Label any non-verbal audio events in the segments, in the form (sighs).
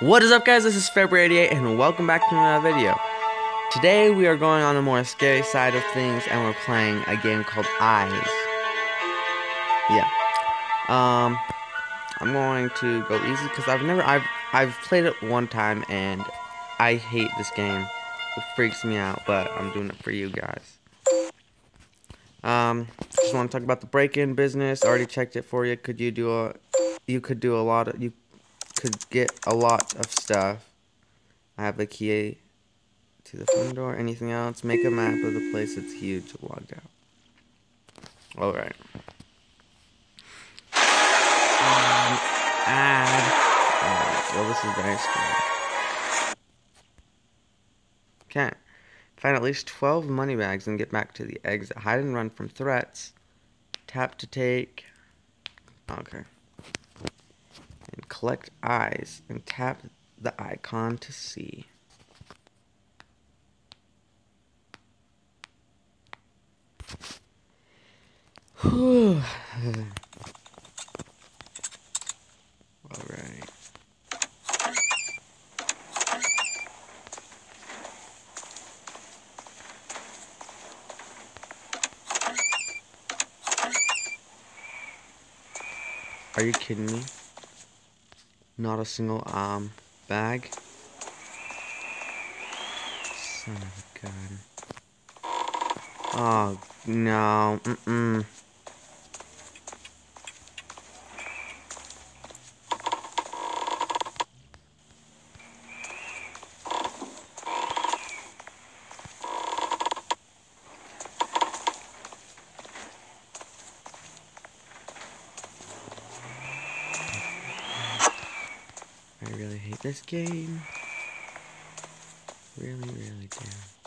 What is up guys, this is farebear88 and welcome back to another video. Today we are going on the more scary side of things and we're playing a game called Eyes. Yeah. Um I'm going to go easy because I've never I've I've played it one time and I hate this game. It freaks me out, but I'm doing it for you guys. Um just want to talk about the break-in business. already checked it for you. Could you do a you could do a lot of you could get a lot of stuff. I have the key to the front door. Anything else? Make a map of the place. It's huge. Logged out. All right. Um, add. Alright, well, this is very scary. Okay. Find at least 12 money bags and get back to the exit. Hide and run from threats. Tap to take. Okay and collect eyes and tap the icon to see. (sighs) Alright. Are you kidding me? Not a single um bag. Son of a gun. Oh no. Mm this game. Really, really do.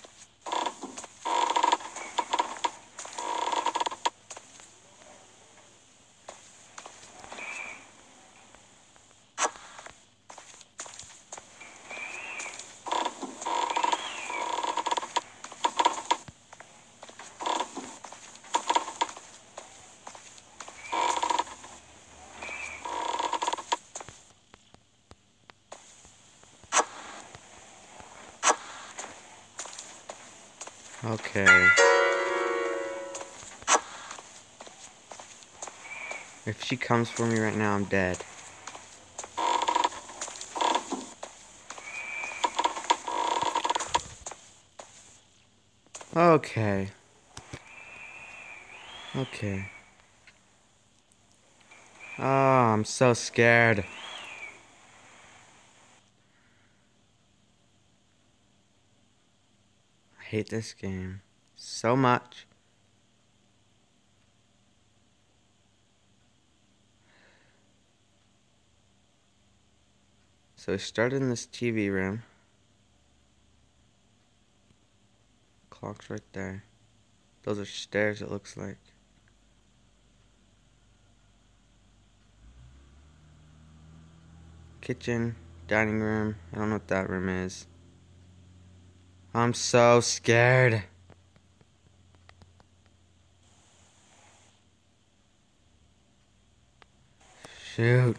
Okay. If she comes for me right now, I'm dead. Okay. Okay. Oh, I'm so scared. Hate this game so much. So we started in this TV room. Clock's right there. Those are stairs, it looks like. Kitchen, dining room. I don't know what that room is. I'm so scared. Shoot.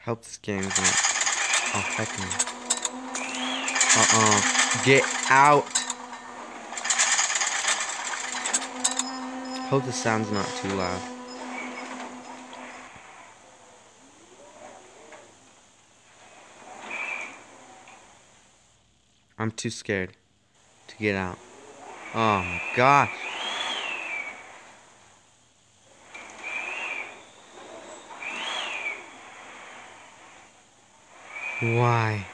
Help this game's not. Oh, heck no. Uh-uh. Get out. Hope the sound's not too loud. I'm too scared to get out. Oh my gosh. Why?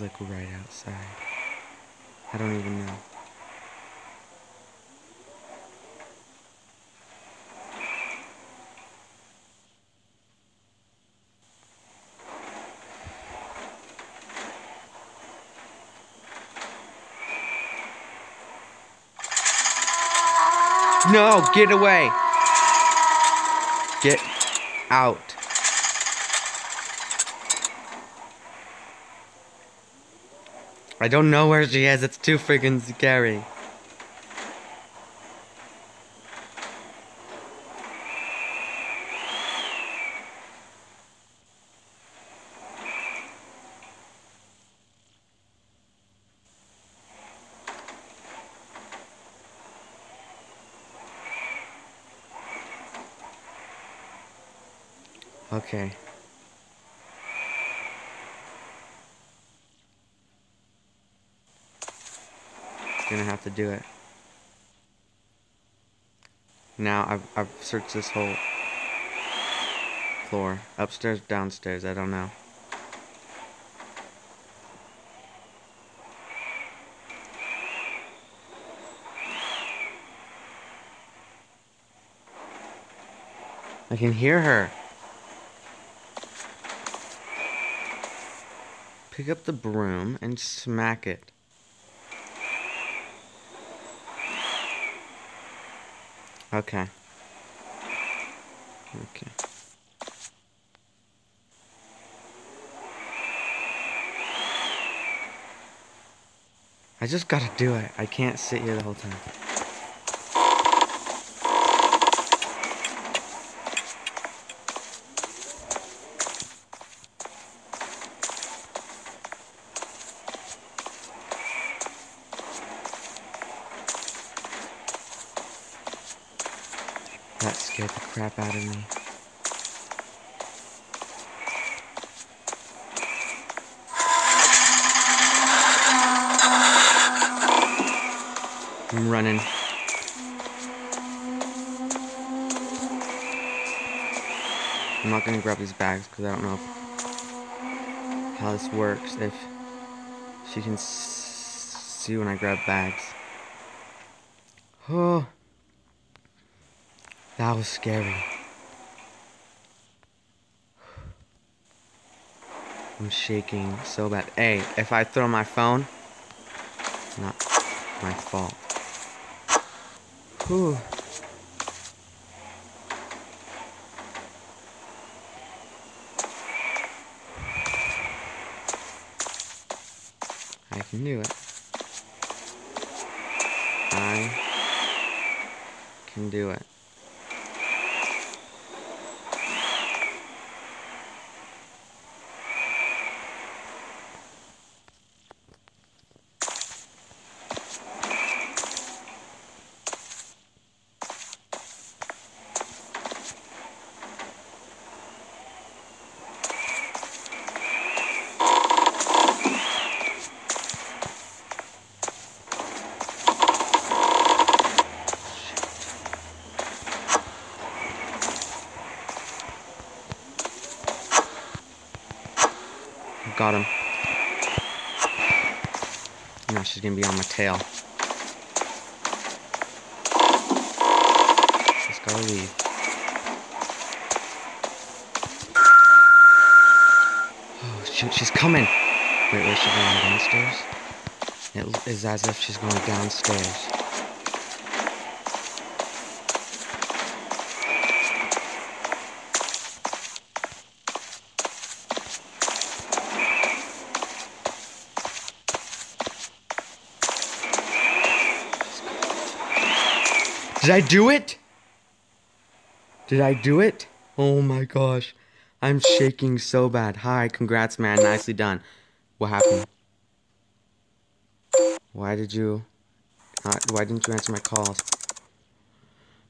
Like right outside. I don't even know. No, get away. Get out. I don't know where she is. It's too freaking scary. Okay. Gonna have to do it. Now I've, I've searched this whole floor. Upstairs, downstairs, I don't know. I can hear her. Pick up the broom and smack it. Okay. Okay. I just gotta do it. I can't sit here the whole time. That scared the crap out of me. I'm running. I'm not gonna grab these bags because I don't know how this works. If she can see when I grab bags. (sighs) Oh. That was scary. I'm shaking so bad. Hey, if I throw my phone, not my fault. Whew. I can do it. I can do it. Got him. Now she's gonna be on my tail. Just gotta leave. Oh shoot, she's coming! Wait, where's she going? Downstairs? It is as if she's going downstairs. Did I do it? Did I do it? Oh my gosh. I'm shaking so bad. Hi, congrats, man. Nicely done. What happened? Why did you... Not, why didn't you answer my calls?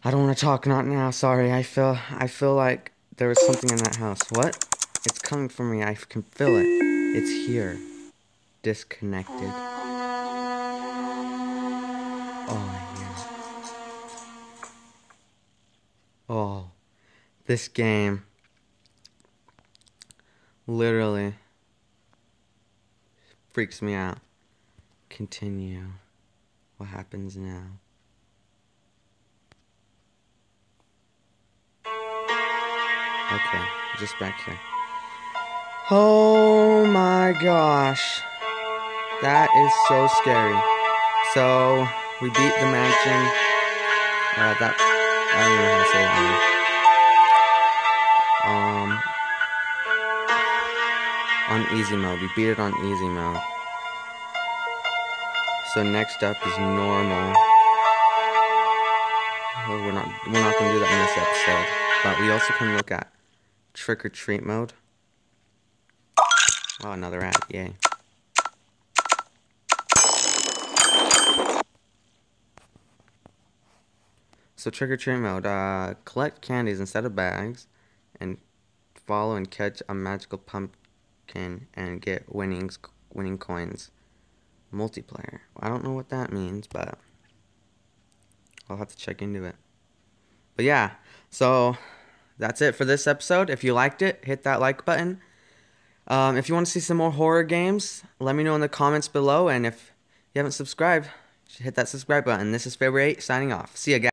I don't want to talk, not now. Sorry, I feel... I feel like there was something in that house. What? It's coming from me. I can feel it. It's here. Disconnected. Oh, this game literally freaks me out. Continue. What happens now? Okay, just back here. Oh my gosh. That is so scary. So, we beat the mansion. Uh, that I don't know how to say it. Um, on easy mode. We beat it on easy mode. So next up is normal. Oh, we're not we're not gonna do that in this episode. But we also can look at trick or treat mode. Oh, another ad, yay. So trick or treat mode, uh, collect candies instead of bags, and follow and catch a magical pumpkin and get winnings, winning coins. Multiplayer. I don't know what that means, but I'll have to check into it. But yeah, so that's it for this episode. If you liked it, hit that like button. Um, if you want to see some more horror games, let me know in the comments below. And if you haven't subscribed, hit that subscribe button. This is farebear 8 signing off. See you guys.